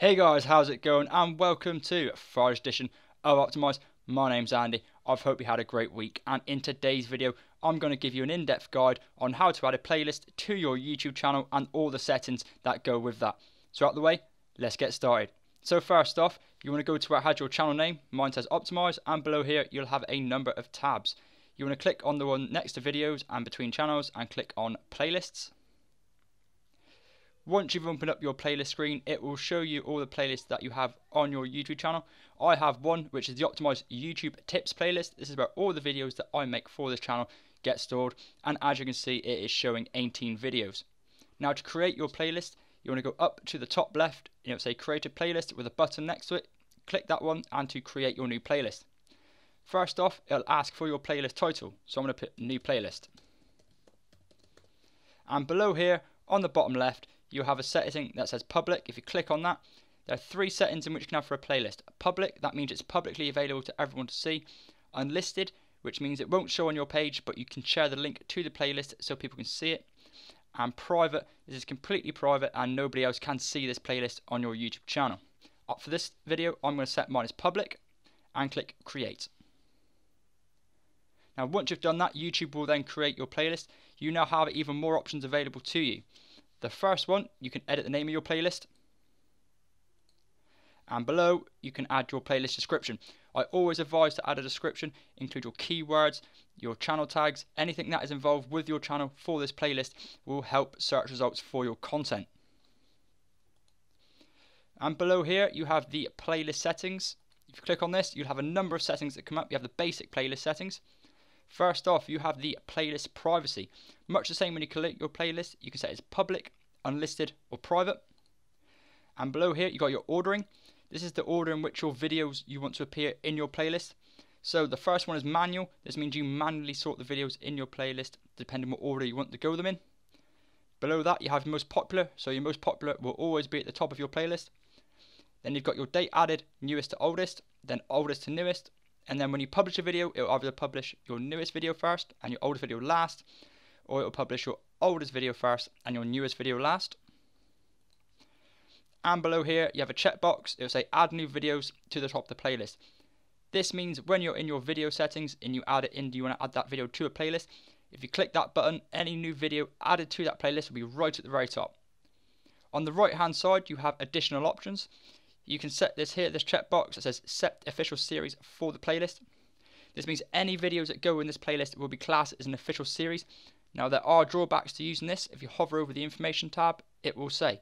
Hey guys, how's it going? And welcome to Friday's edition of Optimize. My name's Andy. I've hope you had a great week. And in today's video, I'm going to give you an in-depth guide on how to add a playlist to your YouTube channel and all the settings that go with that. So out the way, let's get started. So first off, you want to go to where it has your channel name. Mine says Optimize, and below here you'll have a number of tabs. You want to click on the one next to videos and between channels and click on playlists. Once you've opened up your playlist screen, it will show you all the playlists that you have on your YouTube channel. I have one, which is the Optimized YouTube Tips playlist. This is where all the videos that I make for this channel get stored. And as you can see, it is showing 18 videos. Now to create your playlist, you want to go up to the top left, and it'll say create a playlist with a button next to it. Click that one and to create your new playlist. First off, it'll ask for your playlist title. So I'm going to put new playlist. And below here, on the bottom left, you have a setting that says public. If you click on that, there are three settings in which you can have for a playlist. Public, that means it's publicly available to everyone to see. Unlisted, which means it won't show on your page, but you can share the link to the playlist so people can see it. And private, this is completely private and nobody else can see this playlist on your YouTube channel. Up for this video, I'm going to set mine as public and click create. Now once you've done that, YouTube will then create your playlist. You now have even more options available to you. The first one, you can edit the name of your playlist. And below, you can add your playlist description. I always advise to add a description, include your keywords, your channel tags, anything that is involved with your channel for this playlist will help search results for your content. And below here, you have the playlist settings. If you click on this, you'll have a number of settings that come up. You have the basic playlist settings. First off, you have the playlist privacy. Much the same when you collect your playlist, you can set it as public, unlisted, or private. And below here, you got your ordering. This is the order in which your videos you want to appear in your playlist. So the first one is manual. This means you manually sort the videos in your playlist depending on what order you want to go them in. Below that, you have most popular. So your most popular will always be at the top of your playlist. Then you've got your date added, newest to oldest, then oldest to newest, and then when you publish a video, it will either publish your newest video first and your oldest video last, or it will publish your oldest video first and your newest video last. And below here, you have a checkbox. It will say add new videos to the top of the playlist. This means when you're in your video settings and you add it in, do you want to add that video to a playlist? If you click that button, any new video added to that playlist will be right at the very top. On the right hand side, you have additional options you can set this here, this checkbox that says set official series for the playlist. This means any videos that go in this playlist will be classed as an official series. Now there are drawbacks to using this. If you hover over the information tab, it will say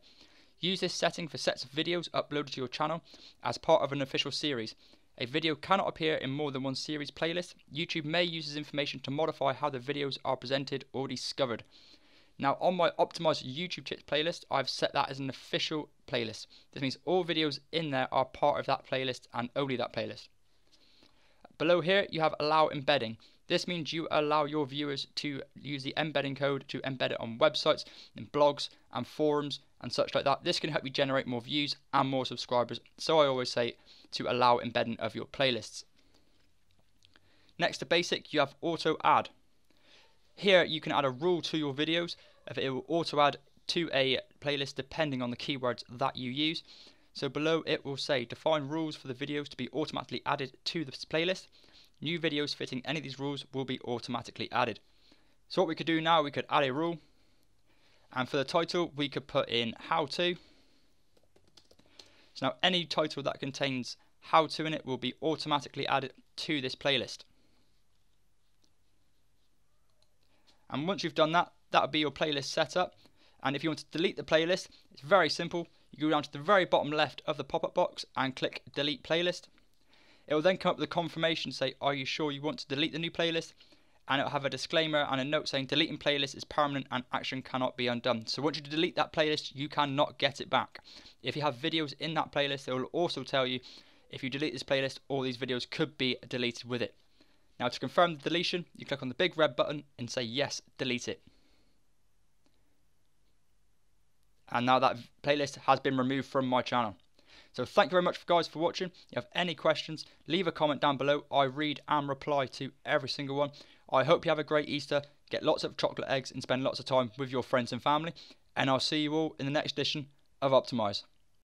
use this setting for sets of videos uploaded to your channel as part of an official series. A video cannot appear in more than one series playlist. YouTube may use this information to modify how the videos are presented or discovered. Now on my optimized YouTube tips playlist, I've set that as an official playlist. This means all videos in there are part of that playlist and only that playlist. Below here you have allow embedding. This means you allow your viewers to use the embedding code to embed it on websites and blogs and forums and such like that. This can help you generate more views and more subscribers. So I always say to allow embedding of your playlists. Next to basic, you have auto add. Here you can add a rule to your videos. if It will auto add to a playlist depending on the keywords that you use. So below it will say define rules for the videos to be automatically added to this playlist. New videos fitting any of these rules will be automatically added. So what we could do now, we could add a rule. And for the title, we could put in how to. So now any title that contains how to in it will be automatically added to this playlist. And once you've done that, that'll be your playlist setup. And if you want to delete the playlist, it's very simple. You go down to the very bottom left of the pop-up box and click delete playlist. It will then come up with a confirmation say, are you sure you want to delete the new playlist? And it'll have a disclaimer and a note saying deleting playlist is permanent and action cannot be undone. So once you delete that playlist, you cannot get it back. If you have videos in that playlist, it will also tell you if you delete this playlist, all these videos could be deleted with it. Now to confirm the deletion, you click on the big red button and say yes, delete it. And now that playlist has been removed from my channel. So thank you very much guys for watching. If you have any questions, leave a comment down below. I read and reply to every single one. I hope you have a great Easter. get lots of chocolate eggs, and spend lots of time with your friends and family. And I'll see you all in the next edition of Optimize.